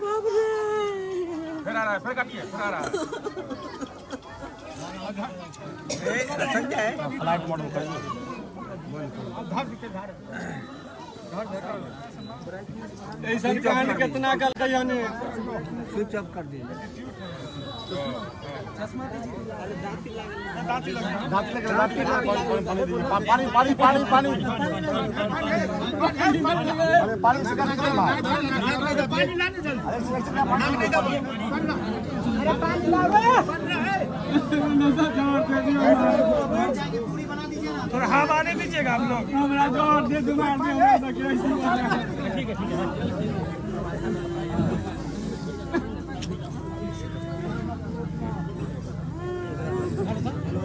फिर आ रहा है फिर काटिए फिर आ रहा है। फ़्लाइट मोड में ऐसा कितना कल कहियाने स्विच ऑफ़ कर दिए पानी पानी पानी पानी अरे पानी से करने के लिए थोड़ा हवा आने दीजिएगा आप लोग हमरा ज़ोर दे दिमाग में हमरा तो ठीक है ठीक है।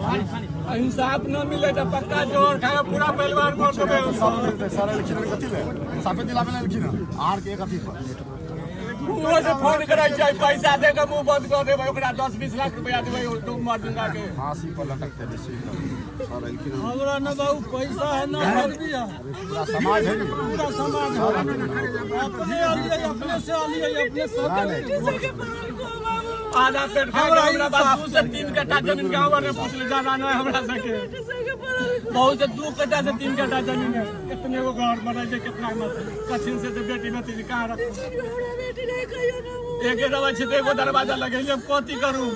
इंसाफ न मिले तो पक्का ज़ोर खाए पूरा परिवार को देबे सारा लिखी नहीं कथी ले सापे दिला में लिखी ना आर के कथी पर मुँह से फ़ोन करे छै पैसा दे के मुँह बंद कर देबै, ओकरा 10 20 लाख रुपया देबै तुम मर दूँगा के फांसी पर लटकते जैसे सारा लिखी नहीं हमरा न बाबू पैसा है, न रुपया पूरा समाज है। पूरा समाज है। अपने से आलिए अपने से आलिए अपने सब आधा पेट हमरा से तीन कट्ठा ज़मीन गाँव में पूछ ले ज़्यादा न हमरा सके बहुत से दू कट्ठा से तीन कट्ठा ज़मीन है। कितने को घर बना जे कितना मत। कठिन से बेटी बेटी कहाँ रख? एक दवा छै तो एगो दरवाज़ा लगे कथी करूँ?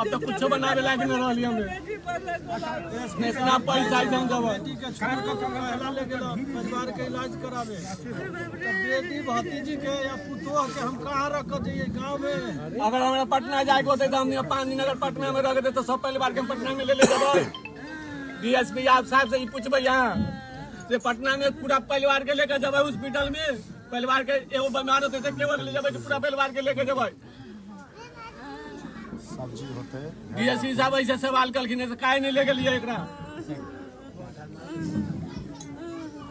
अब तो कुछ बनावे लायक न इतना पैसा एकदम छोड़ के कहला ले गेलो परिवार के इलाज करावे। तो बेटी भतीजी के या पुतोह के हम कहाँ रख गाँव में? अगर हमरा पटना जाए के तो हम पाँच दिन अगर पटना में रह गए तो सब परिवार के पटना में ले ले जेबै डीएसपी आप साहब से ही पूछबै यहाँ। से पटना में पूरा परिवार के लेकर जेबै हॉस्पिटल में। परिवार के एगो बीमार होते तो केवल ले जेबै तो पूरा परिवार के लेकर जेबै। सब चीज़ होते डीएसपी साहब ऐसे सवाल कलखिन काहे नहीं ले गेलिए एकरा?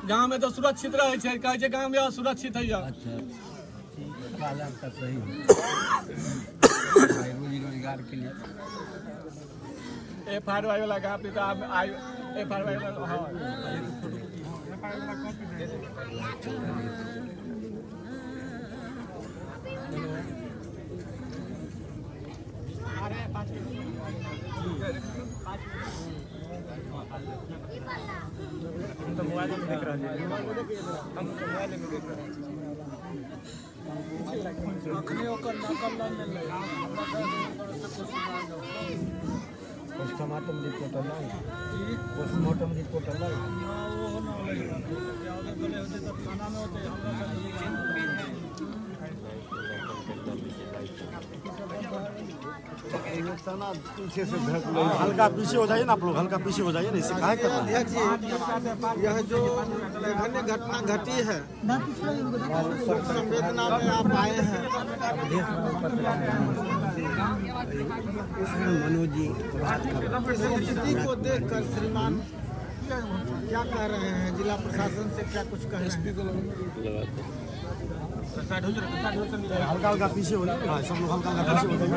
गाँव में तो सुरक्षित रहे छै कहै छै गाँव में असुरक्षित है यह। रोजी रोज़गार के लिए। एफ़ आर वाई वाला गाँव पे तो आप आई एफ़ आर वाई वाला हाँ। हम तो मोबाइल में देख रहे हम तो मोबाइल में देख रहे न ना पोस्टमार्टम रिपोर्ट अलग पोस्टमार्टम रिपोर्ट अलग पीछे से हल्का पीछे हो जाइए ना आप लोग हल्का पीछे हो जाइए ना इससे काहे कर जी यह जो जघन्य घटना घटी है संवेदना में आप आए हैं। मनोज जी इस स्थिति को देखकर श्रीमान क्या कह रहे हैं? जिला प्रशासन से क्या कुछ कह रहे हैं? हल्का हल्का पीछे हो जाइए। हाँ, सब लोग हल्का हल्का पीछे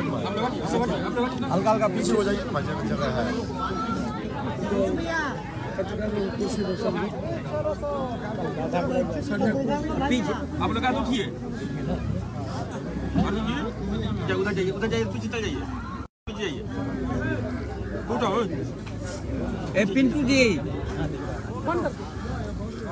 हो जाइए। हल्का हल्का पीछे हो जाइए। भाई जगह है। आप लोग उठिए? उधर जाइए उधर जाइए पीछे चल जाइए। पीछे जाइए। उठो। ए पिंटू जी।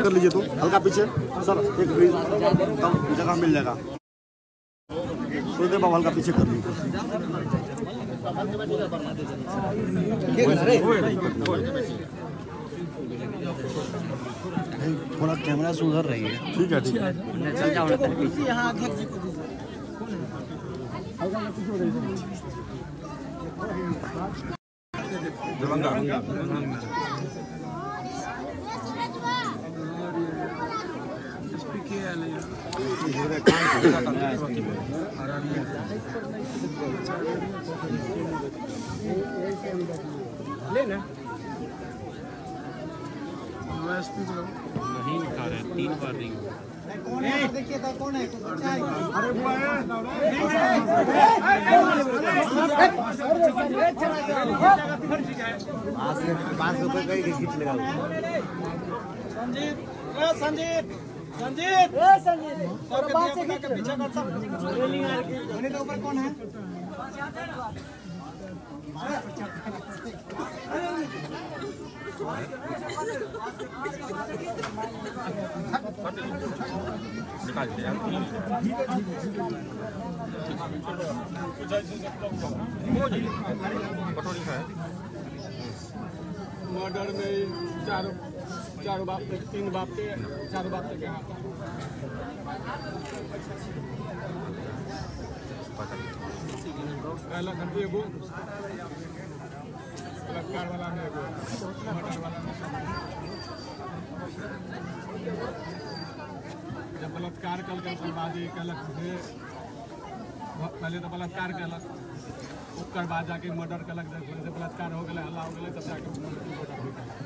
कर लीजिए तो हल्का पीछे। सर एक प्लीज़ कम जगह मिल जाएगा। सुखदेव बाबू हल्का पीछे कर लीजिए। थोड़ा कैमरा से उधर रही है ठीक है ठीक है। चल लेना नहीं उठा रहे तीन बार नहीं। कौन है देखिए था कौन है अरे बुआ है पाँच रुपए का खींच लगा संजीव संजीव। संजीत! ए संजीत! और बात से के पीछे करता धोनी के ऊपर कौन है। निकाल दिया कटोरी है? मर्डर में चारों चारों बाप के तीन बाप के चारों बाप के पहला एगो बलात्कार वाला में एगो मर्डर वाला जब बलात्कार कल के ओकर बाद ये कहलक पहले तो बलात्कार कहलक ओकर बाद जाके मर्डर कलक बलात्कार हो गेलै हल्ला हो गेलै तब जाके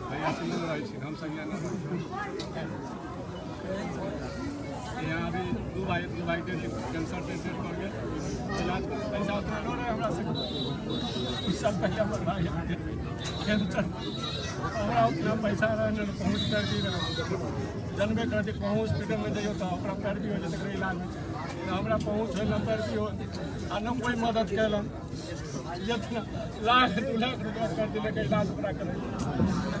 अभी कैंसर पैसा उतना पर उतना पैसा पहुँच कर दी जनबे करती कहूँ हॉस्पिटल में जाइयो तो पैर भी हो जेतै इलाज में हमरा पहुँच हो न पैर भी हो आ न कोई मदद कैलन लाख दू लाख रुपया कर दिले इलाज ओकरा करे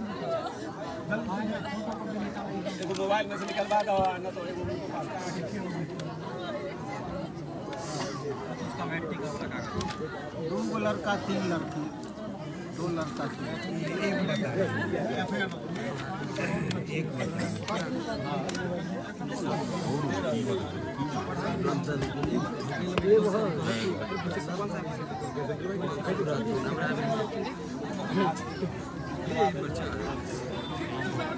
एगो मोबाइल में से निकलवा दो न तो एगो उनको पास दो गो लड़का तीन लड़की दो लड़का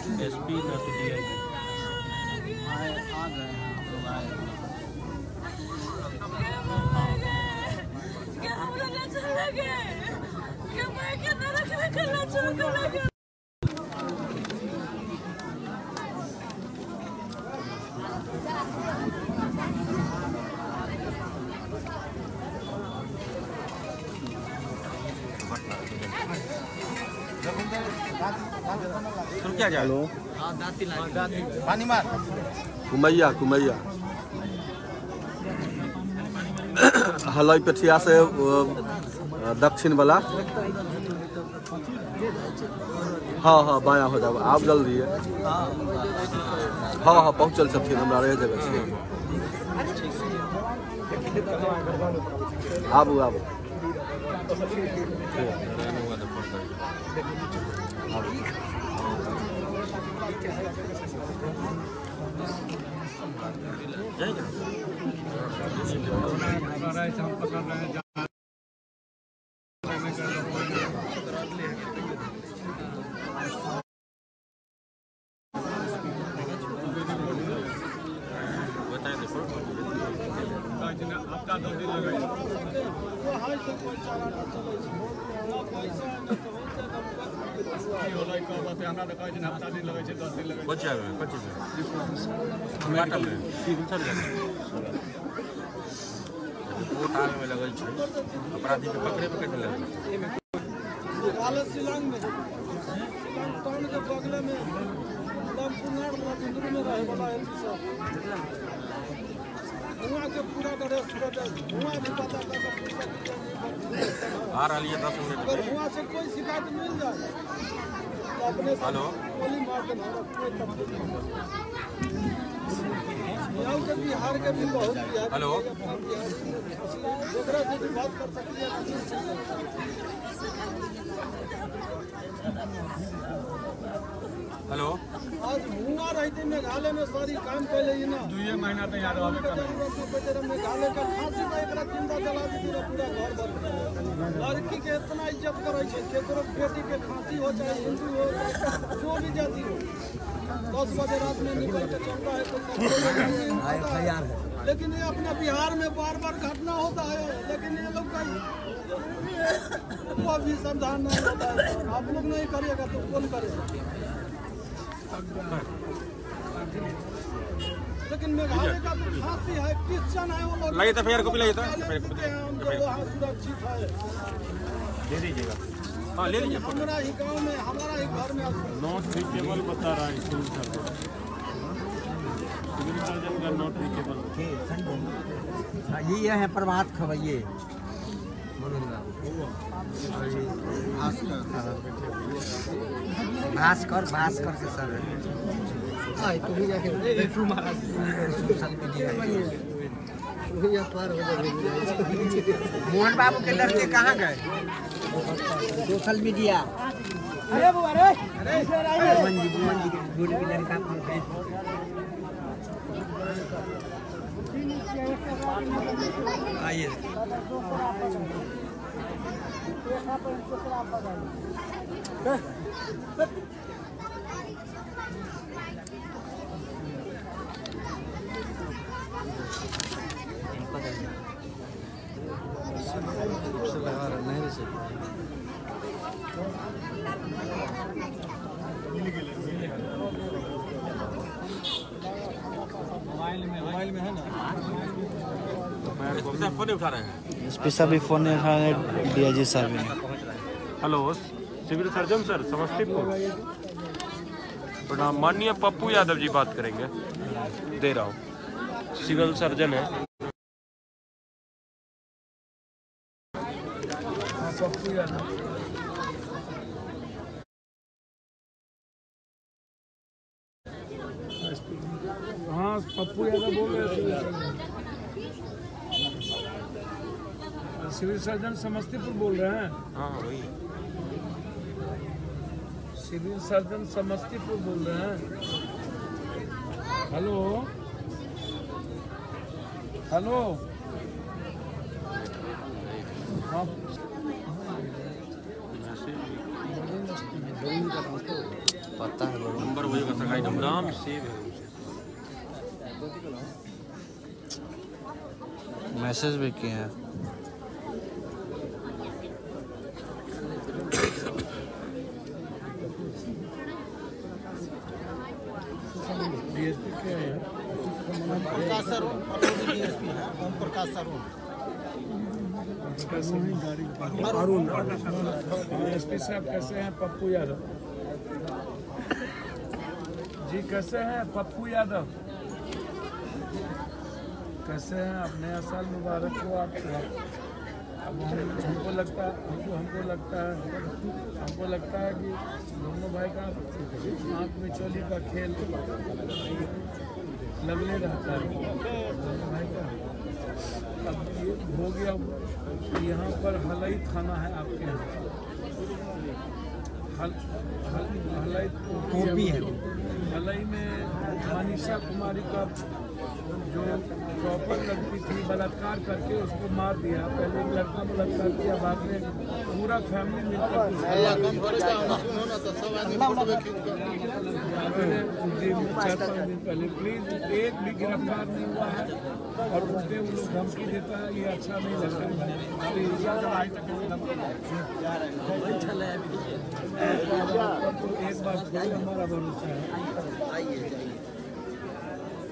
तीन एसपी ना तो डीआईजी तुम क्या? जा पानी मार। कुमैया कुमैया। हलई पेठिया से दक्षिण वाला हाँ हाँ बाया हो जाओ। आप जल्दी है। हाँ हाँ पहुँचल छथिन हमरा रह जगह छै। आबू आबू। हफ़्ता दो दिन लगे बच जाएगा पच्चीस कोर्ट आग में लगल छै अपराधी के पकड़े में कैसे लगल के बगल आ रहा है दस मिनट अगर वहाँ से कोई शिकायत मिल जाए तो हेलो। बिहार के भी बहुत हेलो। बात कर सकते हैं हेलो। आज हुआ रहते मेघालय में सारी काम कैले ही ना। महीना तो नहीं पड़ते रहे मेघालय का फांसी का एकरा ज़िंदा जला दी रहे पूरा घर भर लड़की के इतना इज़्ज़त करे छे केकरो बेटी के फांसी हो चाहे हिंदू हो जो भी जाति हो दस बजे रात में निकल के चलता है तो है लेकिन ये अपने बिहार में बार बार घटना होता है लेकिन ये लोग का कोई भी समाधान नहीं होता है। आप लोग नहीं करिएगा तो कौन करेगा? लेकिन मेघालय का तो फांसी है क्रिश्चियन है वो लोग? लगे तो फिर कॉपी लगे तो कहते हैं। हम जो वहाँ सुरक्षित है। दे दीजिएगा। हाँ ले लीजिए। हमारा ही गाँव में हमारा ही घर में नॉट रीचेबल बता रहा है सिविल सर्जन सिविल सर्जन का नॉट रीचेबल ये है प्रभात खबैये भास्कर। भास्कर से सर मीडिया मोहन बाबू के लड़के कहाँ गए? Social media. अरे वो अरे बुमन जी बुमन जी के लड़का कौन है? आइए। फ़ोन नहीं उठा रहे हैं। एसपी साहब भी फ़ोन नहीं उठा रहे डीआईजी साहब भी hello civil surgeon sir Samastipur. प्रणाम माननीय पप्पू यादव जी बात करेंगे। दे रहा हूँ। सिविल सर्जन है। हाँ पप्पू यादव बोल रहे थे। सिविल सर्जन समस्तीपुर बोल रहे हैं। हाँ वही। सिविल सर्जन समस्तीपुर बोल रहे हैं। हेलो। हेलो। हाँ पता है बड़ा नंबर वही का सरकारी सेव है मैसेज भी किए हैं हैं प्रकाश है ओम प्रकाश सरोन अरुण डीएसपी साहब कैसे हैं पप्पू यादव कैसे हैं पप्पू यादव? कैसे हैं अब नया साल मुबारक हो आपको। अब हम- हमको लगता, हमको हमको लगता है, हमको लगता है कि दोनों भाई का आँख में चोली का खेल लगने रहता है। दोनों भाई का। अब ये हो गया, यहाँ पर हलई थाना है आपके यहाँ। कॉपी है। हलई में मनीषा कुमारी का जो प्रॉपर लड़की थी बलात्कार करके उसको मार दिया। पहले एक लड़का बलात्कार किया बाद में पूरा फैमिली मिलकर जी चार पाँच दिन पहले प्लीज़ एक भी गिरफ़्तार नहीं हुआ है और उल्टे वो लोग धमकी देता है ये अच्छा नहीं लगता प्लीज़ तो एक बात हमारा भरोसा है।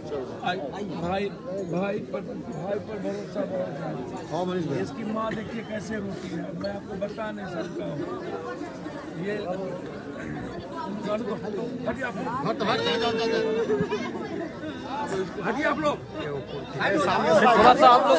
भाई भाई पर भाई पर भरोसा बहुत है हाँ मनीष भाई इसकी माँ देखिए कैसे रोती है। मैं आपको बता नहीं सकता हूँ। ये हटिया आप लोग। हटिए आप लोग। थोड़ा सा आप लोग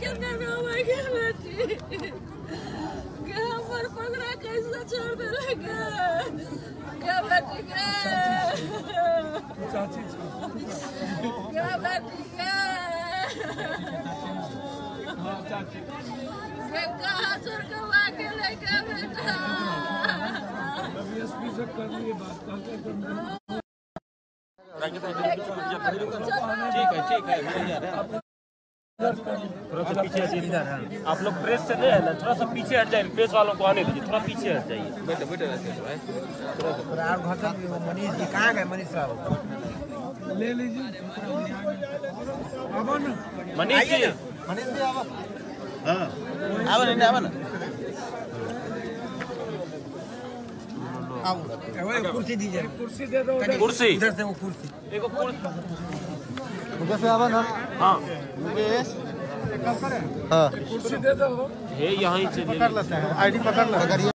में हम केना रहबै गे बेटी के हमर पगड़ा कैसे छोड़ देले गे के बेटी के? चाची के बेटी हाँ कहाँ छोड़ के भागे ले के बेटा? अभी एसपी से कर लिए बात ठीक है ठीक है है थोड़ा सा पीछे हटिए आप लोग प्रेस से नहीं है ना थोड़ा सा पीछे हट जाइए प्रेस वालों को आने दीजिए थोड़ा पीछे हट जाइए। बैठो बैठो मनीष जी कहाँ गए मनीष साहब? ले लीजिए। मनीष जी। मनीष भाई आओ आवा ना आओ कुर्सी दीजिए। कुर्सी दे दो कुर्सी इधर से। वो कुर्सी। देखो कुर्सी। उधर से आवा ना हाँ। मुकेश हाँ। कुर्सी दे दो। ये यहाँ ही। चलिए आईडी पकड़ लो